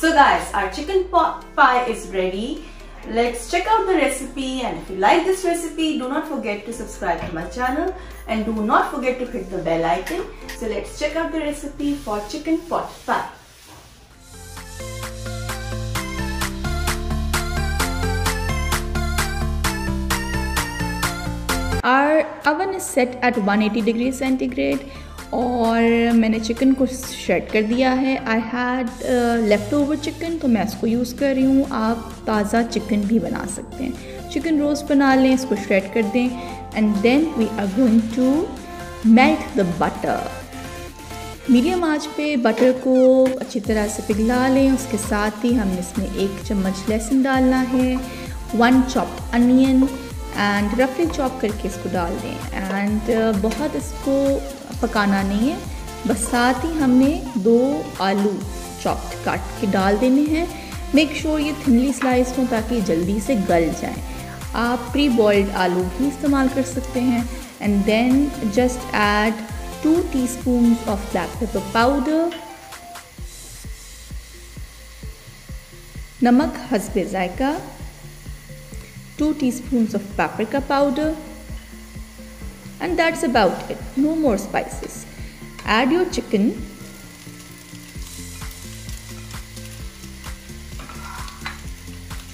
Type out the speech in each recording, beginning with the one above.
So guys, our chicken pot pie is ready. Let's check out the recipe and if you like this recipe, do not forget to subscribe to my channel and do not forget to hit the bell icon. So let's check out the recipe for chicken pot pie. Our oven is set at 180 degrees centigrade और मैंने chicken को shade कर दिया है। I had left over chicken तो मैं इसको use कर रही हूँ। आप ताज़ा चिकन भी बना सकते हैं। चिकन रोस्ट बना लें इसको श्रेड कर दें। And then we are going to melt the butter medium आँच पे बटर को अच्छी तरह से पिघला लें। उसके साथ ही हमने इसमें एक चम्मच लहसुन डालना है। वन चॉप्ड अनियन एंड रफली चॉप करके इसको डाल दें। एंड uh, बहुत इसको पकाना नहीं है। बस साथ ही हमने दो आलू चॉप्ड काट के डाल देने हैं। मेक श्योर ये थिनली स्लाइस हो ताकि जल्दी से गल जाए। आप प्री बॉइल्ड आलू भी इस्तेमाल कर सकते हैं। And then just add two teaspoon of black pepper powder नमक हसबे जायका। 2 teaspoons of paprika powder and that's about it no more spices add your chicken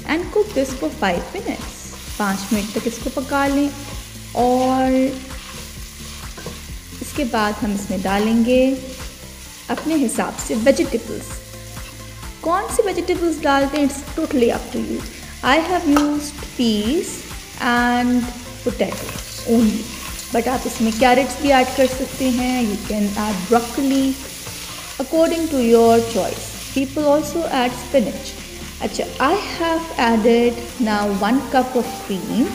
and cook this for 5 minutes पाँच मिनट तक इसको पका लें और इसके बाद हम इसमें डालेंगे अपने हिसाब से वेजिटेबल्स कौन सी वेजिटेबल्स डालते हैं it's totally up to you I have used peas and potatoes only. But आप इसमें कैरेट्स भी ऐड कर सकते हैं. You can add broccoli according to your choice people also add spinach अच्छा I have added now one cup of cream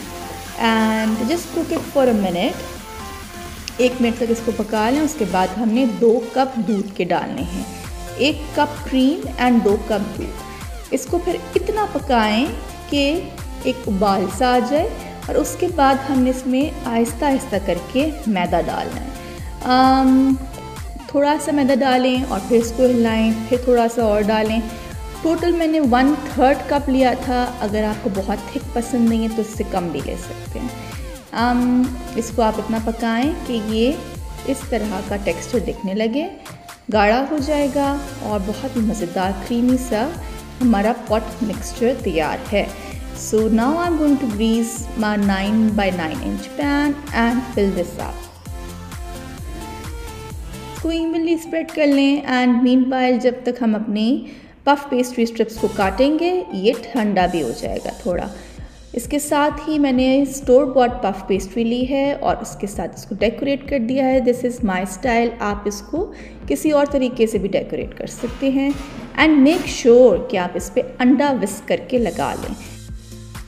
and just cook it for a minute एक minute तक इसको पका लें, उसके बाद हमने दो कप दूध के डालने हैं. एक कप क्रीम एंड दो कप दूध. इसको फिर इतना पकाएँ कि एक उबाल सा आ जाए और उसके बाद हमने इसमें आहिस्ता आहिस्ता करके मैदा डालना है। आम, थोड़ा सा मैदा डालें और फिर इसको हिलाएँ फिर थोड़ा सा और डालें। टोटल मैंने वन थर्ड कप लिया था। अगर आपको बहुत थिक पसंद नहीं है तो इससे कम भी ले सकते हैं। आम, इसको आप इतना पकाएँ कि ये इस तरह का टेक्सचर दिखने लगे गाढ़ा हो जाएगा और बहुत ही मज़ेदार क्रीमी सा हमारा पॉट मिक्सचर तैयार है। Now I am going to grease my nine by nine inch pan and fill this up इसको इवनली स्प्रेड कर लें एंड मीन पाइल जब तक हम अपनी पफ पेस्ट्री स्ट्रिप्स को काटेंगे, ये ठंडा भी हो जाएगा थोड़ा। इसके साथ ही मैंने स्टोर बॉट पफ पेस्ट्री ली है और उसके साथ इसको डेकोरेट कर दिया है। दिस इज़ माई स्टाइल आप इसको किसी और तरीके से भी डेकोरेट कर सकते हैं। एंड मेक श्योर कि आप इस पर अंडा विस्क करके लगा लें।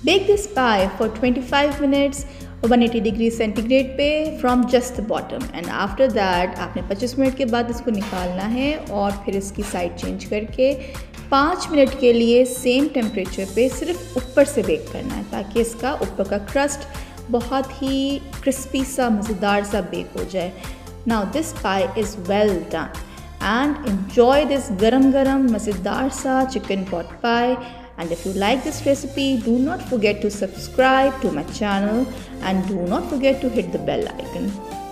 Bake this pie for 25 minutes 180 degree centigrade पे from just the bottom and after that आपने 25 मिनट के बाद इसको निकालना है और फिर इसकी साइड चेंज करके पाँच मिनट के लिए सेम टेम्परेचर पे सिर्फ़ ऊपर से बेक करना है ताकि इसका ऊपर का क्रस्ट बहुत ही क्रिस्पी सा, मज़ेदार सा बेक हो जाए। Now this pie is well done and enjoy this गरम गरम मज़ेदार सा chicken pot pie And if you like this recipe, do not forget to subscribe to my channel and do not forget to hit the bell icon.